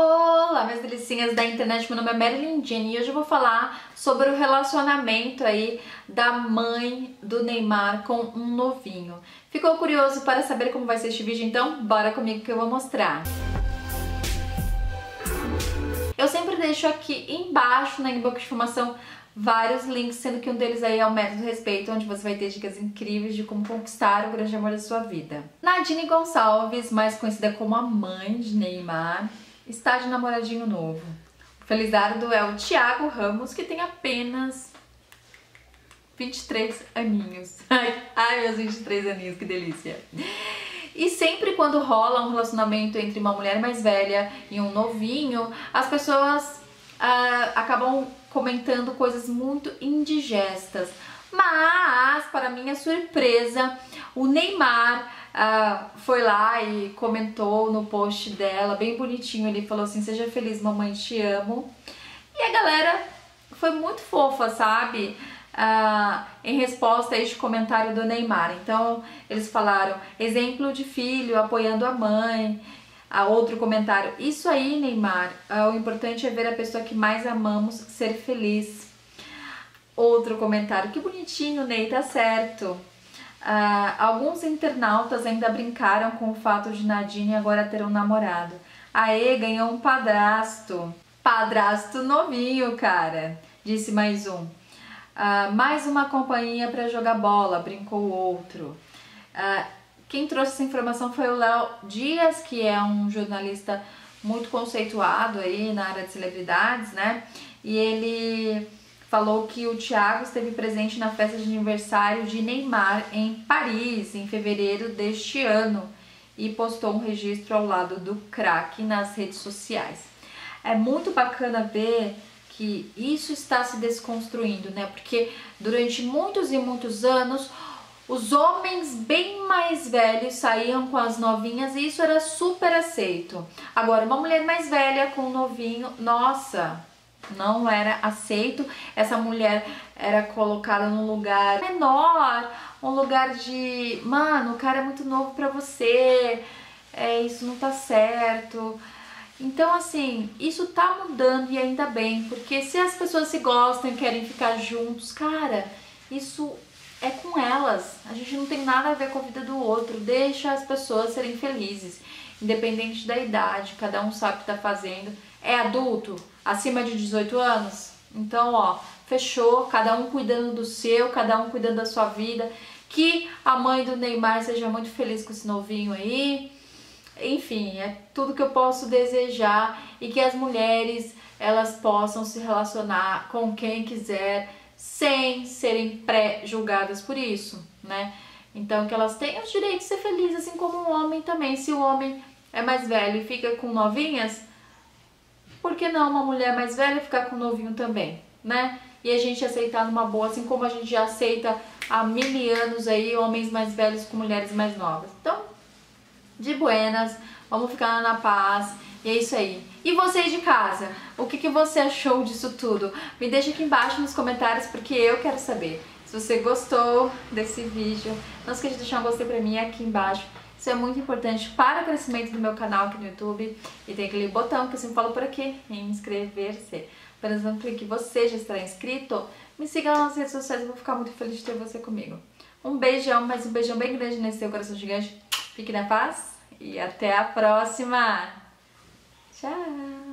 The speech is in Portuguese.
Olá, minhas delicinhas da internet, meu nome é Marilyn Jenny e hoje eu vou falar sobre o relacionamento aí da mãe do Neymar com um novinho. Ficou curioso para saber como vai ser este vídeo? Então bora comigo que eu vou mostrar. Eu sempre deixo aqui embaixo na inbox de informação vários links, sendo que um deles aí é o Método Respeito, onde você vai ter dicas incríveis de como conquistar o grande amor da sua vida. Nadine Gonçalves, mais conhecida como a mãe de Neymar, está de namoradinho novo. O felizardo é o Thiago Ramos, que tem apenas 23 aninhos. Ai, ai, meus 23 aninhos, que delícia. E sempre quando rola um relacionamento entre uma mulher mais velha e um novinho, as pessoas uh, acabam comentando coisas muito indigestas. Mas, para minha surpresa, o Neymar uh, foi lá e comentou no post dela, bem bonitinho, ele falou assim, seja feliz mamãe, te amo. E a galera foi muito fofa, sabe? Uh, em resposta a este comentário do Neymar. Então, eles falaram, exemplo de filho apoiando a mãe. A outro comentário, isso aí, Neymar, o importante é ver a pessoa que mais amamos ser feliz. Outro comentário, que bonitinho, Ney, tá certo. Uh, alguns internautas ainda brincaram com o fato de Nadine agora ter um namorado. Aê, ganhou um padrasto. Padrasto novinho, cara, disse mais um. Uh, mais uma companhia para jogar bola, brincou outro. Uh, quem trouxe essa informação foi o Léo Dias, que é um jornalista muito conceituado aí na área de celebridades, né? E ele falou que o Thiago esteve presente na festa de aniversário de Neymar em Paris, em fevereiro deste ano, e postou um registro ao lado do craque nas redes sociais. É muito bacana ver que isso está se desconstruindo, né? Porque durante muitos e muitos anos os homens bem mais velhos saíam com as novinhas e isso era super aceito. Agora, uma mulher mais velha com um novinho, nossa, não era aceito. Essa mulher era colocada num lugar menor, um lugar de, mano, o cara é muito novo para você, é, isso não tá certo. Então, assim, isso tá mudando e ainda bem, porque se as pessoas se gostam e querem ficar juntos, cara, isso é com elas. A gente não tem nada a ver com a vida do outro. Deixa as pessoas serem felizes, independente da idade, cada um sabe o que tá fazendo. É adulto? Acima de 18 anos. Então, ó, fechou, cada um cuidando do seu, cada um cuidando da sua vida. Que a mãe do Neymar seja muito feliz com esse novinho aí. Enfim, é tudo que eu posso desejar e que as mulheres elas possam se relacionar com quem quiser sem serem pré-julgadas por isso, né? Então que elas tenham os direitos de ser felizes, assim como o um homem também. Se o homem é mais velho e fica com novinhas, por que não uma mulher mais velha ficar com um novinho também, né? E a gente aceitar numa boa, assim como a gente já aceita há mil anos aí homens mais velhos com mulheres mais novas. Então, de buenas, vamos ficar na paz. E é isso aí. E você de casa, o que, que você achou disso tudo? Me deixa aqui embaixo nos comentários porque eu quero saber. Se você gostou desse vídeo, não esqueça de deixar um gostei pra mim aqui embaixo. Isso é muito importante para o crescimento do meu canal aqui no YouTube. E tem aquele botão que eu sempre falo por aqui, inscrever-se. Apenas um clique você já estará inscrito. Me siga lá nas redes sociais, eu vou ficar muito feliz de ter você comigo. Um beijão, mas um beijão bem grande nesse seu coração gigante. Fique na paz e até a próxima. Tchau!